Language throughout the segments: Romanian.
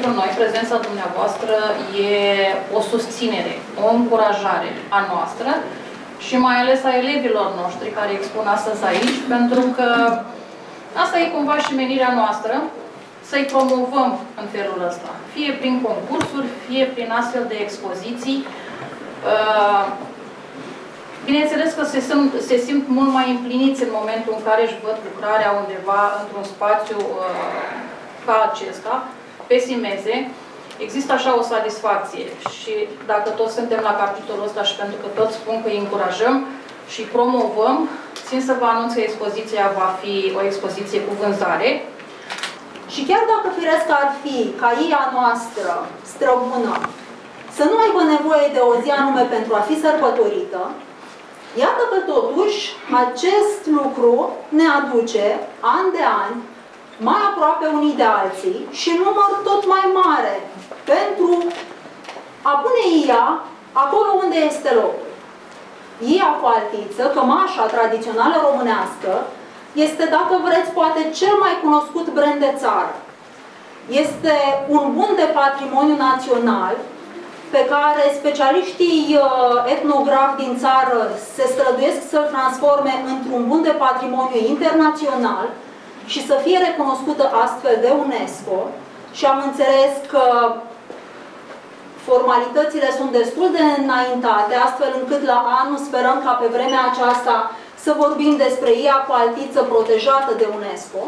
pentru noi prezența dumneavoastră e o susținere, o încurajare a noastră și mai ales a elevilor noștri care expun astăzi aici, pentru că asta e cumva și menirea noastră, să-i promovăm în felul ăsta, fie prin concursuri, fie prin astfel de expoziții. Uh, bineînțeles că se simt, se simt mult mai împliniți în momentul în care își văd lucrarea undeva într-un spațiu uh, ca acesta, pe simeze, există așa o satisfacție și dacă toți suntem la capitolul ăsta și pentru că toți spun că îi încurajăm și promovăm, țin să vă anunț că expoziția va fi o expoziție cu vânzare. Și chiar dacă firesc ar fi ca ea noastră, străbună, să nu aibă nevoie de o zi anume pentru a fi sărbătorită, iată că totuși acest lucru ne aduce an de an mai aproape unii de alții și număr tot mai mare pentru a pune ea acolo unde este locul. Ia cu altiță, cămașa tradițională românească, este, dacă vreți, poate cel mai cunoscut brand de țară. Este un bun de patrimoniu național pe care specialiștii uh, etnografi din țară se străduiesc să-l transforme într-un bun de patrimoniu internațional și să fie recunoscută astfel de UNESCO și am înțeles că formalitățile sunt destul de înaintate, astfel încât la anul sperăm ca pe vremea aceasta să vorbim despre ea cu altiță protejată de UNESCO.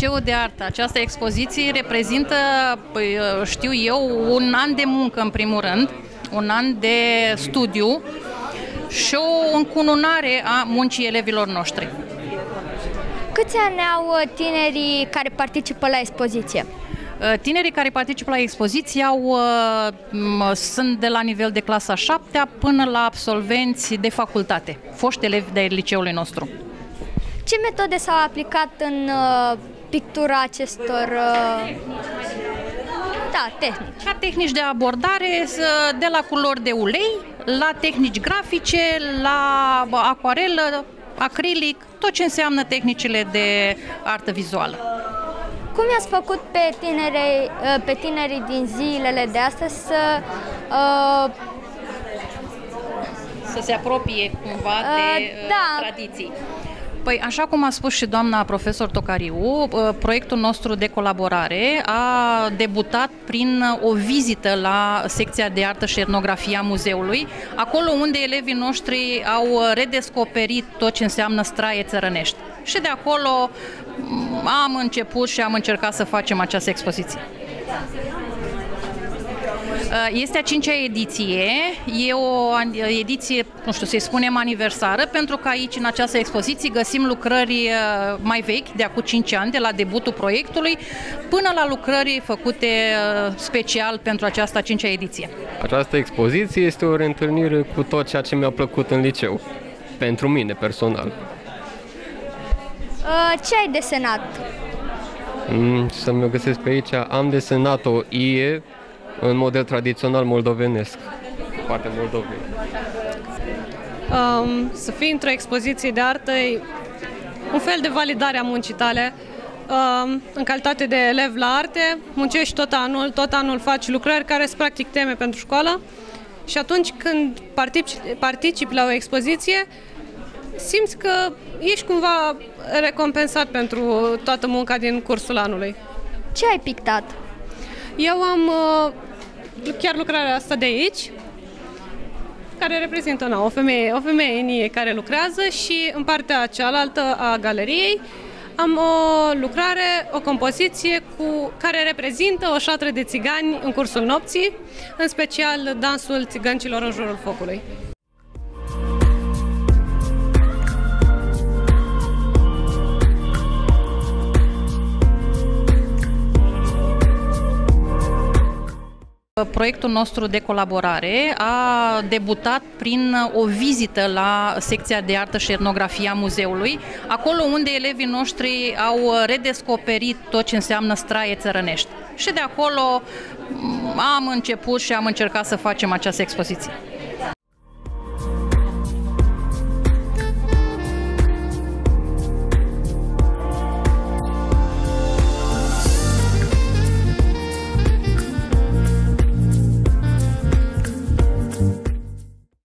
Liceul de Artă, această expoziție reprezintă, păi, știu eu, un an de muncă în primul rând, un an de studiu și o încununare a muncii elevilor noștri. Câți ani au uh, tinerii care participă la expoziție? Uh, tinerii care participă la expoziție au, uh, sunt de la nivel de clasa 7 până la absolvenți de facultate, foști elevi de liceului nostru. Ce metode s-au aplicat în uh, pictura acestor uh, da, tehnici? Ca tehnici de abordare, de la culori de ulei, la tehnici grafice, la acuarelă, acrilic, tot ce înseamnă tehnicile de artă vizuală. Cum i-ați făcut pe, tinere, uh, pe tinerii din zilele de astăzi să uh, să se apropie cumva de uh, da. tradiții? Păi, așa cum a spus și doamna profesor Tocariu, uh, proiectul nostru de colaborare a debutat prin o vizită la secția de artă și etnografie a muzeului, acolo unde elevii noștri au redescoperit tot ce înseamnă straie țărănești. Și de acolo mm, am început și am încercat să facem această expoziție. Uh, este a cincea ediție, e o ediție, nu știu, să-i spunem aniversară, pentru că aici, în această expoziție, găsim lucrări uh, mai vechi, de acum 5 ani, de la debutul proiectului, până la lucrări făcute uh, special pentru această a cincea ediție. Această expoziție este o reîntâlnire cu tot ceea ce mi-a plăcut în liceu, pentru mine personal. Ce ai desenat? Mm, să-mi o găsesc pe aici. Am desenat o ie în model tradițional moldovenesc, partea Moldovei. Um, să fii într-o expoziție de artă e un fel de validare a muncii tale. Um, în calitate de elev la arte, muncești tot anul, tot anul faci lucrări care sunt practic teme pentru școală și atunci când participi, participi la o expoziție, simți că ești cumva recompensat pentru toată munca din cursul anului. Ce ai pictat? Eu am uh, chiar lucrarea asta de aici care reprezintă na, o, femeie, o femeie enie care lucrează și în partea cealaltă a galeriei am o lucrare, o compoziție cu, care reprezintă o șatră de țigani în cursul nopții, în special dansul țigăncilor în jurul focului. Proiectul nostru de colaborare a debutat prin o vizită la secția de artă și etnografie a muzeului, acolo unde elevii noștri au redescoperit tot ce înseamnă straie țărănești. Și de acolo am început și am încercat să facem această expoziție.